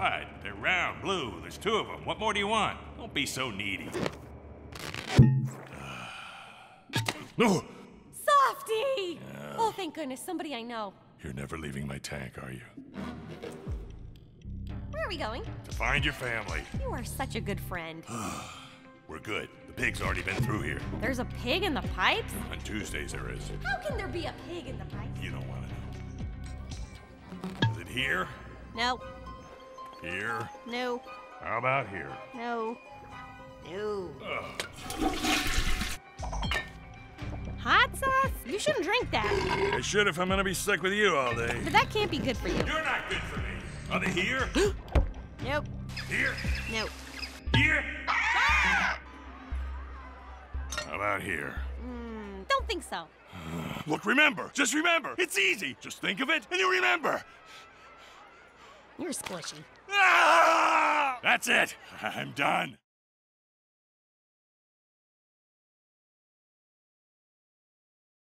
What? They're round, blue. There's two of them. What more do you want? Don't be so needy. no! Softy! Oh, thank goodness, somebody I know. You're never leaving my tank, are you? Where are we going? To find your family. You are such a good friend. We're good. The pig's already been through here. There's a pig in the pipes? On Tuesdays there is. How can there be a pig in the pipes? You don't want to know. Is it here? No, Here? no, How about here? no, no. Hot sauce? You shouldn't drink that. I should if I'm gonna be stuck with you all day. But that can't be good for you. You're not good for me. Are they here? Nope, here? nope. Here? How about here? Mm, don't think so. Look, remember. Just remember. It's easy. Just think of it and you remember. You're squishy. That's it. I'm done.